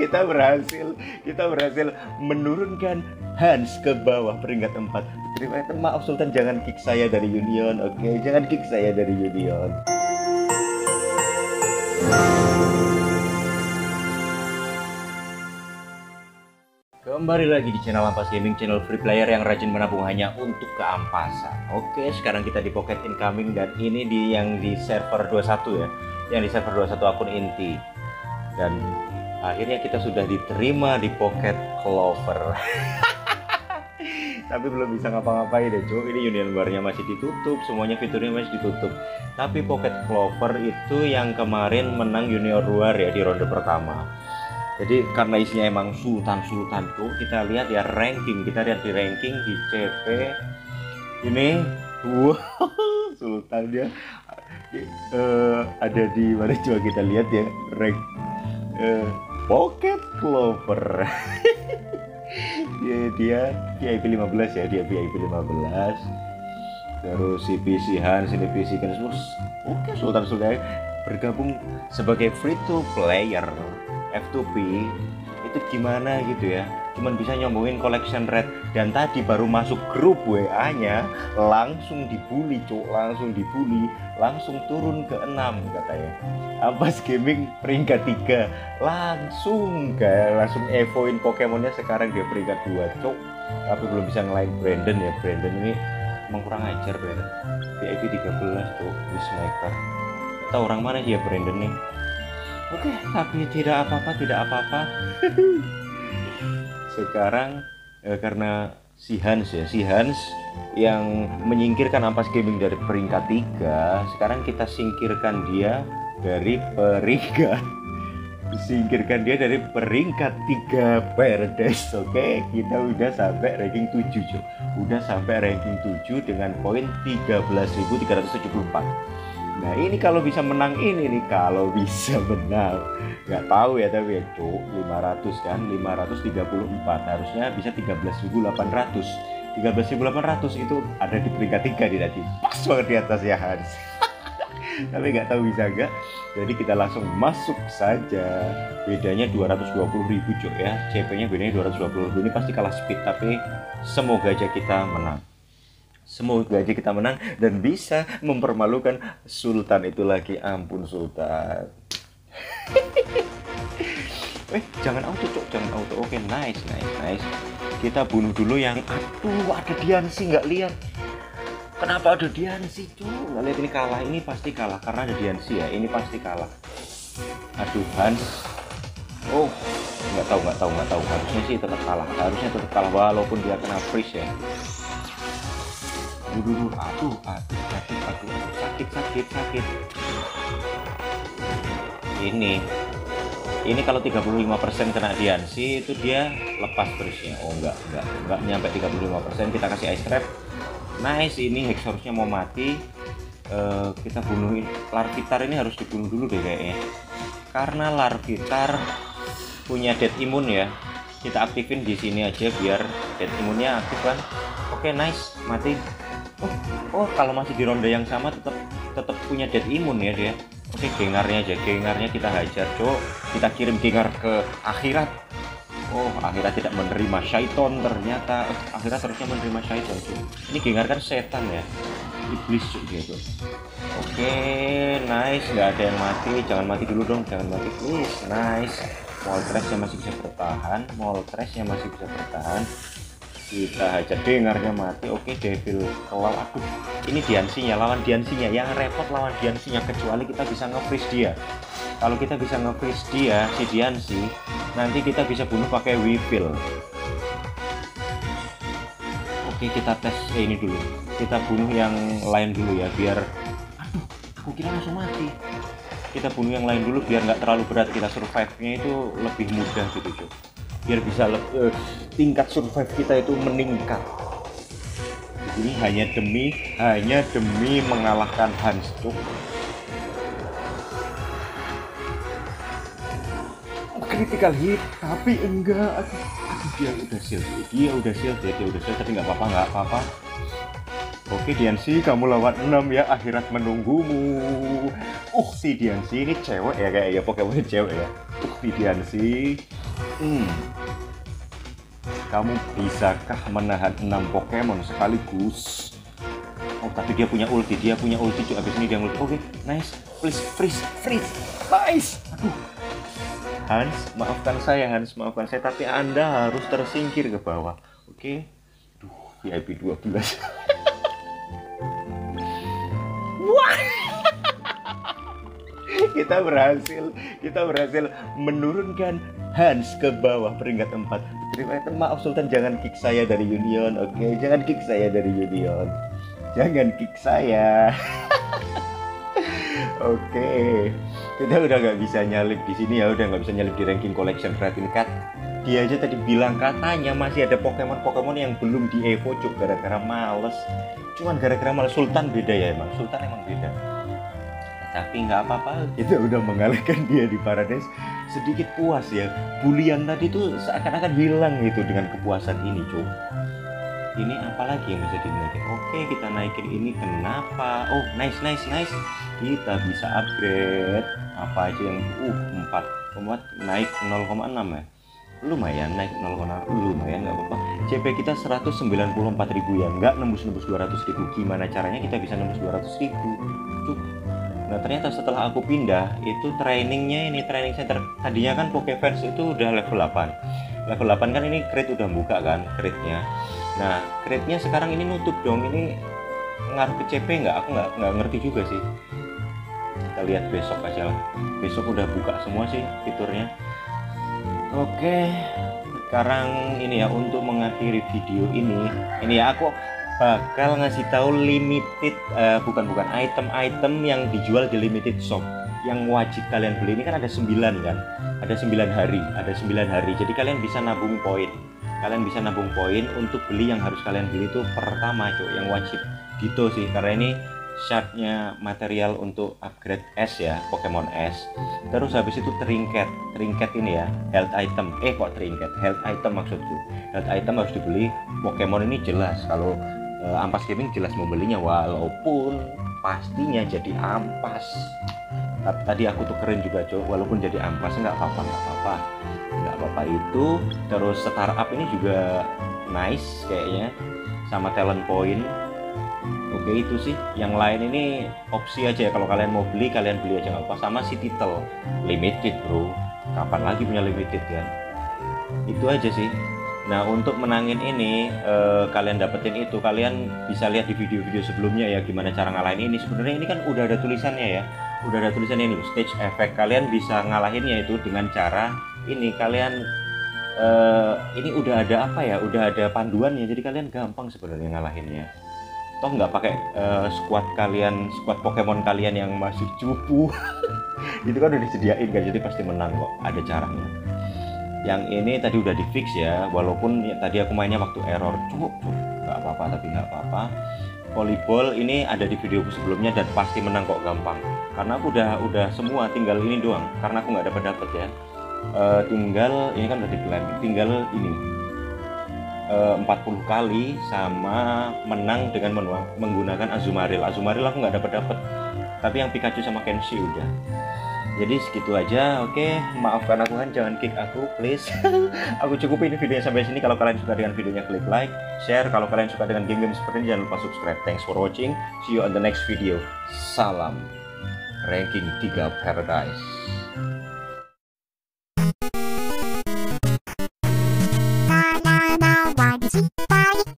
kita berhasil kita berhasil menurunkan Hans ke bawah peringkat 4 terima kasih maaf Sultan jangan kick saya dari Union oke jangan kick saya dari Union Kembali lagi di channel Ampas Gaming, channel free player yang rajin menabung hanya untuk keampasan. Oke, sekarang kita di Pocket Incoming dan ini di yang di server 21 ya. Yang di server 21 akun inti. Dan akhirnya kita sudah diterima di Pocket Clover. Tapi belum bisa ngapa-ngapain deh, cuy. Ini Union Barnya masih ditutup, semuanya fiturnya masih ditutup. Tapi Pocket Clover itu yang kemarin menang junior luar ya di ronde pertama jadi karena isinya emang sultan-sultan tuh kita lihat ya ranking kita lihat di ranking di CP ini wow sultan dia uh, ada di mana coba kita lihat ya rank uh, pocket clover. Dia dia VIP 15 ya dia VIP 15 terus si PC Hans ini PC kan oke sultan sultan bergabung sebagai free to player F2P itu gimana gitu ya cuman bisa nyombongin collection rate dan tadi baru masuk grup WA nya langsung dibully cuk. Langsung dibully langsung turun ke 6 katanya. Ampas Gaming peringkat 3 langsung kayak langsung evoin Pokemonnya sekarang dia peringkat 2 cuk. Tapi belum bisa ngelain Brandon ya. Brandon ini emang kurang ajar Brandon. VIP 13 tuh Wismaker tahu orang mana ya Brandon nih. Oke, tapi tidak apa-apa, tidak apa-apa. Sekarang eh, karena si Hans ya, si Hans yang menyingkirkan Ampas Gaming dari peringkat 3, sekarang kita singkirkan dia dari peringkat singkirkan dia dari peringkat 3 Perdes oke okay? kita udah sampai ranking 7 cuy udah sampai ranking 7 dengan poin 13.374 Nah ini kalau bisa menang ini nih kalau bisa menang. Nggak tahu ya tapi ya cuk 500 kan 534 harusnya bisa 13.800 13.800 itu ada di peringkat tiga di tadi. Pas banget di atas ya Hans. Tapi nggak tahu bisa nggak. Jadi kita langsung masuk saja. Bedanya 220 ribu cuk ya. CP nya bedanya 220 ribu. Ini pasti kalah speed tapi semoga aja kita menang Semoga aja kita menang dan bisa mempermalukan Sultan itu lagi. Ampun Sultan. eh, jangan auto, cok. Jangan auto. Oke, nice, nice, nice. Kita bunuh dulu yang aduh, ada Diansi nggak lihat. Kenapa ada Diansi, cok? Nggak lihat ini kalah. Ini pasti kalah karena ada Diansi ya. Ini pasti kalah. Aduh, Hans. Oh, nggak tahu, nggak tahu, nggak tahu. Harusnya sih tetap kalah. Harusnya tetap kalah walaupun dia kena freeze ya aduh aduh aduh aduh aduh sakit sakit sakit. Ini ini kalau 35% kena diansi itu dia lepas terusnya. Oh enggak enggak enggak nyampe 35% kita kasih ice trap nice ini hex harusnya mau mati. Uh, kita bunuhin. Larvitar ini harus dibunuh dulu deh kayaknya. Karena larvitar punya dead imun ya. Kita aktifin di sini aja biar dead imunnya aktif kan. Oke okay, nice mati oh, oh kalau masih di ronde yang sama tetap tetap punya dead imun ya dia oke gengarnya aja. Gengarnya kita hajar cok kita kirim gengar ke akhirat. Oh akhirat tidak menerima syaiton ternyata. Oh, akhirat harusnya menerima syaiton cok ini gengar kan setan ya. Iblis cok gitu oke nice. Nggak ada yang mati. Jangan mati dulu dong. Jangan mati please. Nice. Moltres yang masih bisa bertahan. Moltres yang masih bisa bertahan kita hajar dengarnya mati. Oke devil keluar aduh ini diansinya lawan diansinya. Yang repot lawan diansinya kecuali kita bisa nge-freeze dia. Kalau kita bisa nge-freeze dia si diansi nanti kita bisa bunuh pakai weevil. Oke kita tes eh, ini dulu. Kita bunuh yang lain dulu ya biar aduh aku kira langsung mati. Kita bunuh yang lain dulu biar nggak terlalu berat kita survive nya itu lebih mudah gitu cuy biar bisa uh, tingkat survive kita itu meningkat. Ini hanya demi hanya demi mengalahkan Hanstuk critical hit tapi enggak. Aduh, dia udah shield. Dia udah shield ya dia udah shield tapi nggak apa-apa nggak apa-apa. Oke Diansi kamu lawan 6 ya akhirat menunggumu. Uh si Diansi ini cewek ya kayak ya Pokemon cewek ya. Uh si Diansi Hmm. Kamu bisakah menahan 6 Pokemon sekaligus? Oh, tapi dia punya ulti, dia punya ulti cuy. Abis ini dia ulti. Oke, okay, nice. Please, freeze, freeze. Nice. Aduh. Hans, maafkan saya Hans, maafkan saya. Tapi Anda harus tersingkir ke bawah. Oke. Okay? Duh, VIP 12. Wah kita berhasil kita berhasil menurunkan Hans ke bawah peringkat 4 terima kasih. Maaf Sultan jangan kick saya dari Union. Oke okay? jangan kick saya dari Union. Jangan kick saya. Oke. Okay. kita udah nggak bisa nyalip di sini ya udah nggak bisa nyalip di ranking collection rating card dia aja tadi bilang katanya masih ada Pokemon-Pokemon yang belum di Evo cuk gara-gara males. Cuman gara-gara males Sultan beda ya emang. Sultan emang beda. Tapi nggak apa-apa. Kita udah mengalahkan dia di Paradise sedikit puas ya. Bulian tadi tuh seakan-akan hilang gitu dengan kepuasan ini cuy ini apa lagi yang bisa dinaikin? Oke kita naikin ini kenapa? Oh nice nice nice. Kita bisa upgrade apa aja yang uh 4 naik 0,6 ya? Lumayan naik 0,6 lumayan nggak apa-apa. CP kita 194 ribu ya? Nggak nembus-nembus 200 ribu. Gimana caranya kita bisa nembus 200 ribu? Cukup Nah ternyata setelah aku pindah itu trainingnya ini training center. Tadinya kan Pokefans itu udah level 8 level 8 kan ini crate udah buka kan crate-nya nah crate-nya sekarang ini nutup dong. Ini ngaruh ke CP nggak? Aku nggak nggak ngerti juga sih. Kita lihat besok aja lah. Besok udah buka semua sih fiturnya. Oke sekarang ini ya untuk mengakhiri video ini. Ini ya aku bakal ngasih tahu limited uh, bukan bukan item-item yang dijual di limited shop. Yang wajib kalian beli ini kan ada 9 kan? Ada 9 hari ada 9 hari. Jadi kalian bisa nabung poin. Kalian bisa nabung poin untuk beli yang harus kalian beli itu pertama cuy yang wajib. Gitu sih karena ini syaratnya material untuk upgrade S ya Pokemon S. Terus habis itu trinket trinket ini ya health item. Eh kok trinket? Health item maksudku. Health item harus dibeli. Pokemon ini jelas kalau uh, ampas gaming jelas membelinya walaupun pastinya jadi ampas. Tadi aku tuh keren juga cowok walaupun jadi ampas nggak apa-apa nggak apa-apa. Nggak apa-apa itu. Terus startup ini juga nice kayaknya sama talent point. Oke itu sih. Yang lain ini opsi aja ya. Kalau kalian mau beli kalian beli aja. Nggak apa sama si title limited bro. Kapan lagi punya limited kan? Itu aja sih Nah untuk menangin ini eh, kalian dapetin itu kalian bisa lihat di video-video sebelumnya ya gimana cara ngalahin ini. Sebenarnya ini kan udah ada tulisannya ya udah ada tulisannya ini stage effect. Kalian bisa ngalahinnya itu dengan cara ini kalian eh, ini udah ada apa ya udah ada panduannya jadi kalian gampang sebenarnya ngalahinnya. Toh nggak pakai uh, squad kalian squad Pokemon kalian yang masih cupu. Itu kan udah disediain kan jadi pasti menang kok ada caranya yang ini tadi udah di fix ya walaupun ya, tadi aku mainnya waktu error. Cukup nggak apa-apa tapi nggak apa-apa. Volleyball ini ada di videoku sebelumnya dan pasti menang kok gampang. Karena aku udah udah semua tinggal ini doang. Karena aku nggak dapat dapat ya. E, tinggal ini kan udah diklaim tinggal ini. E, eh, 40 kali sama menang dengan menggunakan Azumaril. Azumaril aku nggak dapat dapat tapi yang Pikachu sama Kenshi udah jadi segitu aja oke. Maafkan aku kan jangan kick aku please. Aku cukupin videonya sampai sini. Kalau kalian suka dengan videonya klik like share. Kalau kalian suka dengan game-game seperti ini jangan lupa subscribe. Thanks for watching. See you on the next video. Salam. Ranking 3 paradise